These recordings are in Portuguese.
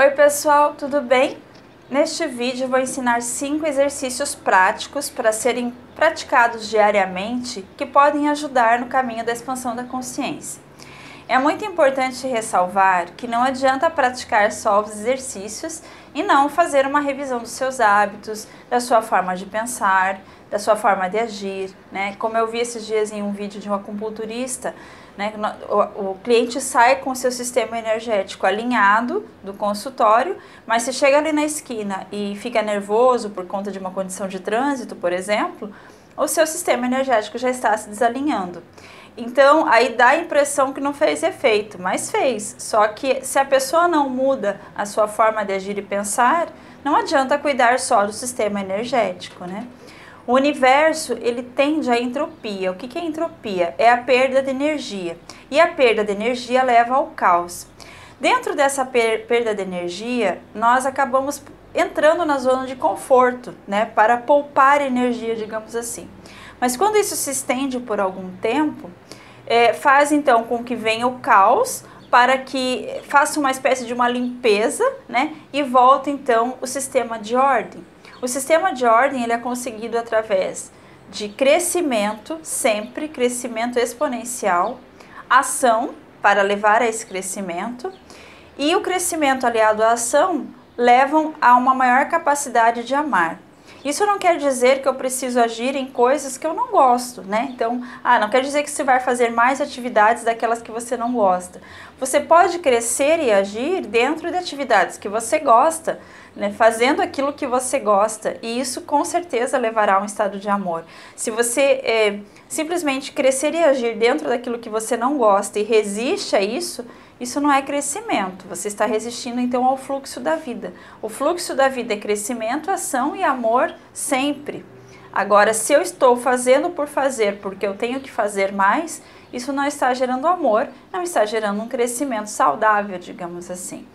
Oi pessoal, tudo bem? Neste vídeo vou ensinar cinco exercícios práticos para serem praticados diariamente que podem ajudar no caminho da expansão da consciência. É muito importante ressalvar que não adianta praticar só os exercícios e não fazer uma revisão dos seus hábitos, da sua forma de pensar, da sua forma de agir, né? Como eu vi esses dias em um vídeo de um acupunturista, né? O, o cliente sai com o seu sistema energético alinhado do consultório, mas se chega ali na esquina e fica nervoso por conta de uma condição de trânsito, por exemplo, o seu sistema energético já está se desalinhando. Então, aí dá a impressão que não fez efeito, mas fez. Só que se a pessoa não muda a sua forma de agir e pensar, não adianta cuidar só do sistema energético, né? O universo ele tende à entropia. O que é entropia? É a perda de energia. E a perda de energia leva ao caos. Dentro dessa per perda de energia, nós acabamos entrando na zona de conforto, né, para poupar energia, digamos assim. Mas quando isso se estende por algum tempo, é, faz então com que venha o caos para que faça uma espécie de uma limpeza, né, e volta então o sistema de ordem. O sistema de ordem ele é conseguido através de crescimento, sempre crescimento exponencial, ação para levar a esse crescimento, e o crescimento aliado à ação levam a uma maior capacidade de amar. Isso não quer dizer que eu preciso agir em coisas que eu não gosto, né? Então, ah, não quer dizer que você vai fazer mais atividades daquelas que você não gosta. Você pode crescer e agir dentro de atividades que você gosta, né? Fazendo aquilo que você gosta, e isso com certeza levará a um estado de amor. Se você é, simplesmente crescer e agir dentro daquilo que você não gosta e resiste a isso, isso não é crescimento, você está resistindo então ao fluxo da vida. O fluxo da vida é crescimento, ação e amor sempre. Agora, se eu estou fazendo por fazer porque eu tenho que fazer mais, isso não está gerando amor, não está gerando um crescimento saudável, digamos assim.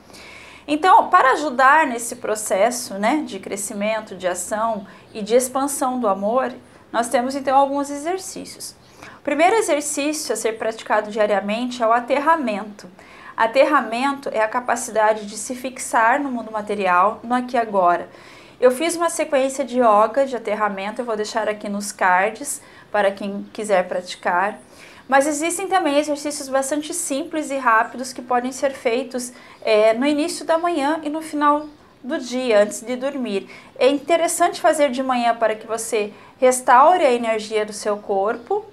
Então, para ajudar nesse processo né, de crescimento, de ação e de expansão do amor, nós temos então alguns exercícios. O primeiro exercício a ser praticado diariamente é o aterramento. Aterramento é a capacidade de se fixar no mundo material, no aqui e agora. Eu fiz uma sequência de yoga de aterramento, eu vou deixar aqui nos cards para quem quiser praticar. Mas existem também exercícios bastante simples e rápidos que podem ser feitos é, no início da manhã e no final do dia, antes de dormir. É interessante fazer de manhã para que você restaure a energia do seu corpo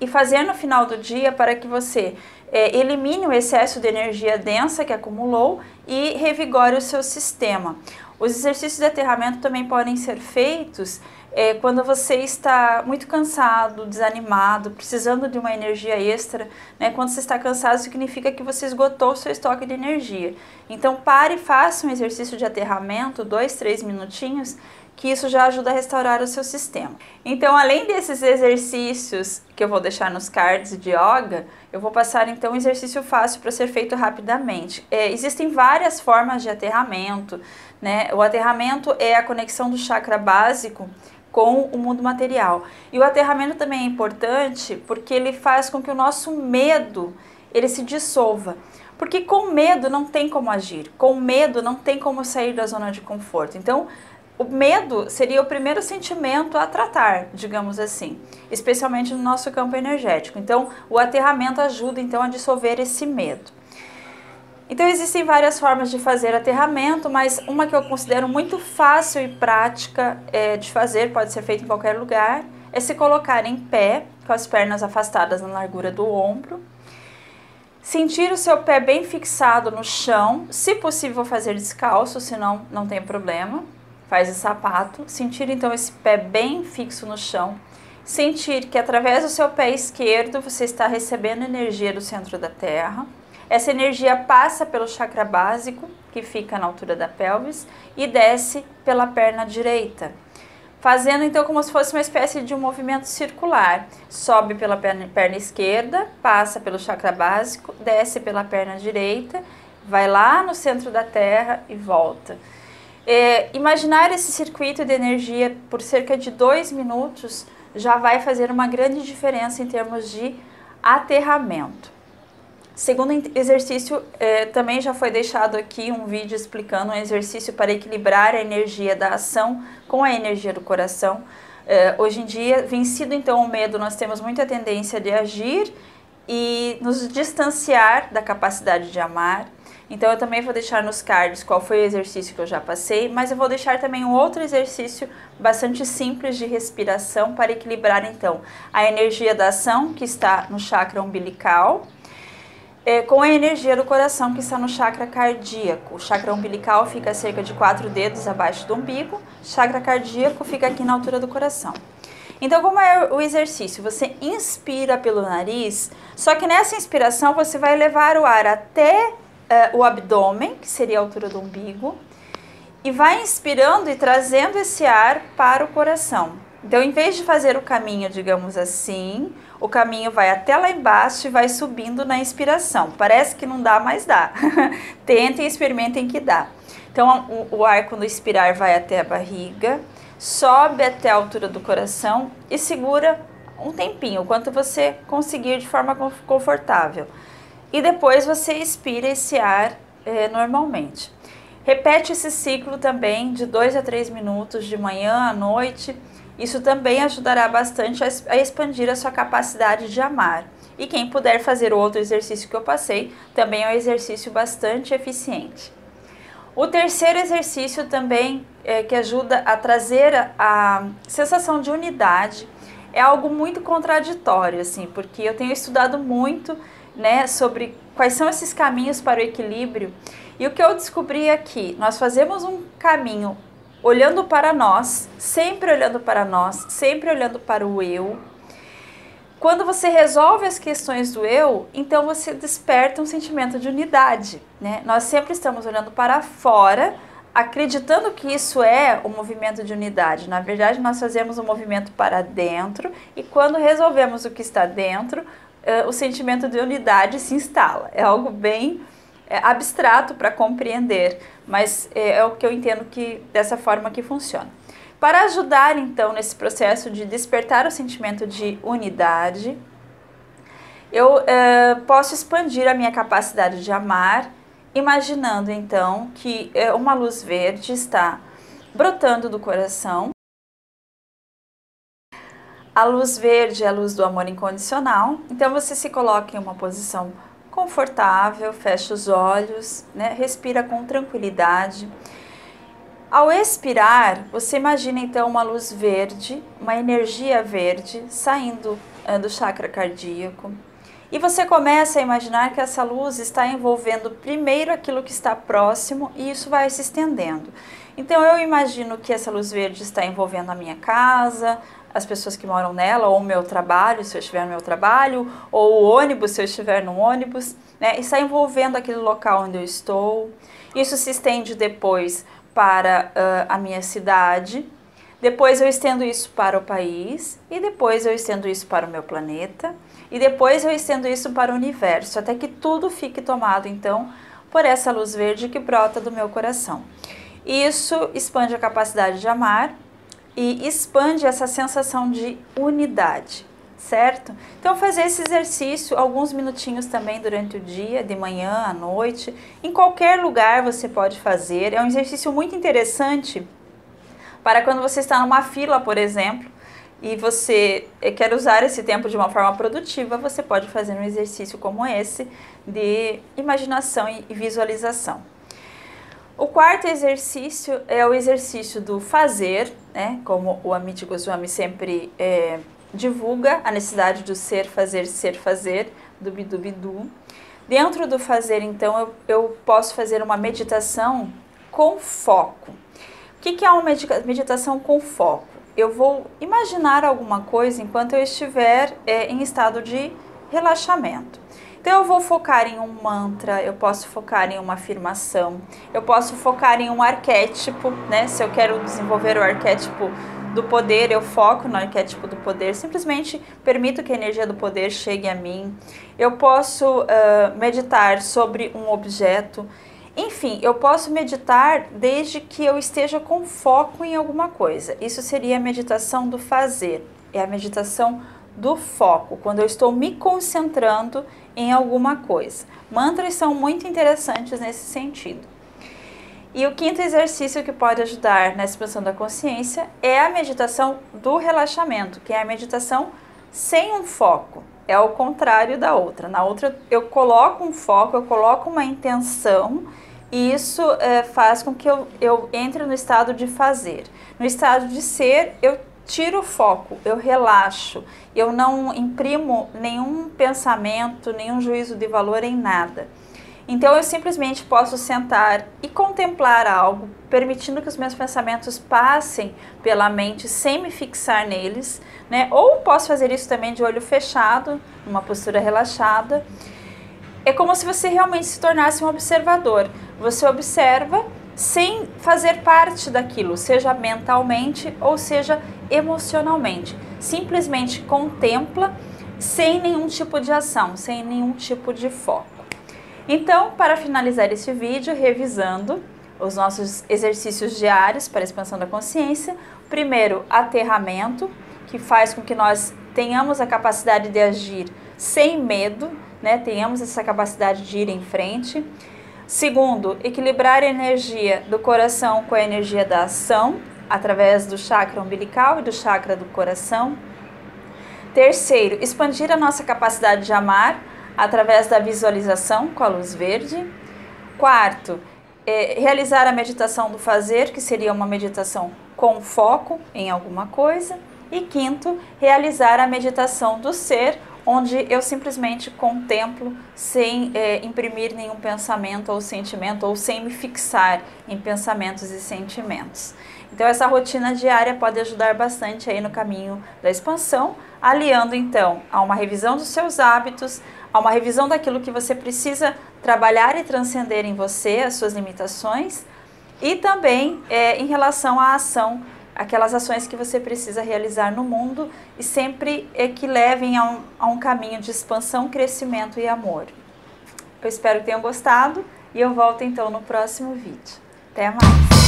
e fazer no final do dia para que você é, elimine o excesso de energia densa que acumulou e revigore o seu sistema. Os exercícios de aterramento também podem ser feitos é, quando você está muito cansado, desanimado, precisando de uma energia extra. Né? Quando você está cansado, significa que você esgotou o seu estoque de energia. Então, pare e faça um exercício de aterramento, dois, três minutinhos, que isso já ajuda a restaurar o seu sistema. Então, além desses exercícios que eu vou deixar nos cards de yoga, eu vou passar então um exercício fácil para ser feito rapidamente. É, existem várias formas de aterramento, né? O aterramento é a conexão do chakra básico com o mundo material. E o aterramento também é importante porque ele faz com que o nosso medo ele se dissolva. Porque com medo não tem como agir, com medo não tem como sair da zona de conforto. Então, o medo seria o primeiro sentimento a tratar, digamos assim, especialmente no nosso campo energético. Então, o aterramento ajuda então a dissolver esse medo. Então, existem várias formas de fazer aterramento, mas uma que eu considero muito fácil e prática é, de fazer, pode ser feito em qualquer lugar, é se colocar em pé, com as pernas afastadas na largura do ombro, sentir o seu pé bem fixado no chão, se possível fazer descalço, senão não tem problema faz o sapato, sentir então esse pé bem fixo no chão, sentir que através do seu pé esquerdo você está recebendo energia do centro da terra. Essa energia passa pelo chakra básico, que fica na altura da pelvis, e desce pela perna direita, fazendo então como se fosse uma espécie de um movimento circular. Sobe pela perna, perna esquerda, passa pelo chakra básico, desce pela perna direita, vai lá no centro da terra e volta. É, imaginar esse circuito de energia por cerca de dois minutos já vai fazer uma grande diferença em termos de aterramento. Segundo exercício, eh, também já foi deixado aqui um vídeo explicando um exercício para equilibrar a energia da ação com a energia do coração. Eh, hoje em dia, vencido então o medo, nós temos muita tendência de agir e nos distanciar da capacidade de amar. Então eu também vou deixar nos cards qual foi o exercício que eu já passei, mas eu vou deixar também um outro exercício bastante simples de respiração para equilibrar então a energia da ação que está no chakra umbilical é, com a energia do coração que está no chakra cardíaco. O chakra umbilical fica cerca de quatro dedos abaixo do umbigo, chakra cardíaco fica aqui na altura do coração. Então, como é o exercício? Você inspira pelo nariz, só que nessa inspiração você vai levar o ar até uh, o abdômen, que seria a altura do umbigo, e vai inspirando e trazendo esse ar para o coração. Então, em vez de fazer o caminho, digamos assim, o caminho vai até lá embaixo e vai subindo na inspiração. Parece que não dá, mas dá. Tentem experimentem que dá. Então, o, o ar, quando expirar, vai até a barriga, sobe até a altura do coração e segura um tempinho, quanto você conseguir de forma confortável. E depois você expira esse ar é, normalmente. Repete esse ciclo também de 2 a 3 minutos de manhã à noite isso também ajudará bastante a expandir a sua capacidade de amar. E quem puder fazer o outro exercício que eu passei, também é um exercício bastante eficiente. O terceiro exercício também é, que ajuda a trazer a sensação de unidade é algo muito contraditório, assim, porque eu tenho estudado muito, né, sobre quais são esses caminhos para o equilíbrio. E o que eu descobri aqui, nós fazemos um caminho olhando para nós, sempre olhando para nós, sempre olhando para o eu. Quando você resolve as questões do eu, então você desperta um sentimento de unidade. Né? Nós sempre estamos olhando para fora, acreditando que isso é o um movimento de unidade. Na verdade, nós fazemos um movimento para dentro e quando resolvemos o que está dentro, uh, o sentimento de unidade se instala. É algo bem é, abstrato para compreender, mas é, é o que eu entendo que dessa forma que funciona. Para ajudar então nesse processo de despertar o sentimento de unidade, eu posso expandir a minha capacidade de amar, imaginando então que uma luz verde está brotando do coração. A luz verde é a luz do amor incondicional, então você se coloca em uma posição confortável, fecha os olhos, né? respira com tranquilidade. Ao expirar, você imagina então uma luz verde, uma energia verde saindo uh, do chakra cardíaco. E você começa a imaginar que essa luz está envolvendo primeiro aquilo que está próximo e isso vai se estendendo. Então eu imagino que essa luz verde está envolvendo a minha casa, as pessoas que moram nela, ou o meu trabalho, se eu estiver no meu trabalho, ou o ônibus, se eu estiver no ônibus, né? Está envolvendo aquele local onde eu estou. Isso se estende depois para uh, a minha cidade, depois eu estendo isso para o país, e depois eu estendo isso para o meu planeta, e depois eu estendo isso para o universo, até que tudo fique tomado, então, por essa luz verde que brota do meu coração. Isso expande a capacidade de amar, e expande essa sensação de unidade, certo? Então fazer esse exercício alguns minutinhos também durante o dia, de manhã, à noite, em qualquer lugar você pode fazer. É um exercício muito interessante para quando você está numa fila, por exemplo, e você eh, quer usar esse tempo de uma forma produtiva, você pode fazer um exercício como esse de imaginação e visualização. O quarto exercício é o exercício do fazer, né? Como o Amit Goswami sempre é, divulga, a necessidade do ser, fazer, ser, fazer, do bidu. Dentro do fazer, então, eu, eu posso fazer uma meditação com foco. O que, que é uma meditação com foco? Eu vou imaginar alguma coisa enquanto eu estiver é, em estado de relaxamento. Então eu vou focar em um mantra, eu posso focar em uma afirmação, eu posso focar em um arquétipo, né? Se eu quero desenvolver o arquétipo do poder, eu foco no arquétipo do poder, simplesmente permito que a energia do poder chegue a mim. Eu posso uh, meditar sobre um objeto. Enfim, eu posso meditar desde que eu esteja com foco em alguma coisa. Isso seria a meditação do fazer, é a meditação do foco, quando eu estou me concentrando em alguma coisa. Mantras são muito interessantes nesse sentido. E o quinto exercício que pode ajudar na expansão da consciência é a meditação do relaxamento, que é a meditação sem um foco. É o contrário da outra. Na outra, eu coloco um foco, eu coloco uma intenção e isso é, faz com que eu, eu entre no estado de fazer. No estado de ser, eu tiro o foco, eu relaxo, eu não imprimo nenhum pensamento, nenhum juízo de valor em nada. Então eu simplesmente posso sentar e contemplar algo, permitindo que os meus pensamentos passem pela mente sem me fixar neles, né? Ou posso fazer isso também de olho fechado, numa postura relaxada. É como se você realmente se tornasse um observador. Você observa sem fazer parte daquilo, seja mentalmente ou seja emocionalmente. Simplesmente contempla sem nenhum tipo de ação, sem nenhum tipo de foco. Então, para finalizar esse vídeo, revisando os nossos exercícios diários para expansão da consciência, primeiro, aterramento, que faz com que nós tenhamos a capacidade de agir sem medo, né? tenhamos essa capacidade de ir em frente. Segundo, equilibrar a energia do coração com a energia da ação, através do chakra umbilical e do chakra do coração. Terceiro, expandir a nossa capacidade de amar através da visualização com a luz verde. Quarto, é, realizar a meditação do fazer, que seria uma meditação com foco em alguma coisa. E quinto, realizar a meditação do ser, onde eu simplesmente contemplo sem é, imprimir nenhum pensamento ou sentimento ou sem me fixar em pensamentos e sentimentos. Então essa rotina diária pode ajudar bastante aí no caminho da expansão, aliando então a uma revisão dos seus hábitos, a uma revisão daquilo que você precisa trabalhar e transcender em você, as suas limitações, e também é, em relação à ação aquelas ações que você precisa realizar no mundo e sempre é que levem a um, a um caminho de expansão, crescimento e amor. Eu espero que tenham gostado e eu volto então no próximo vídeo. Até mais!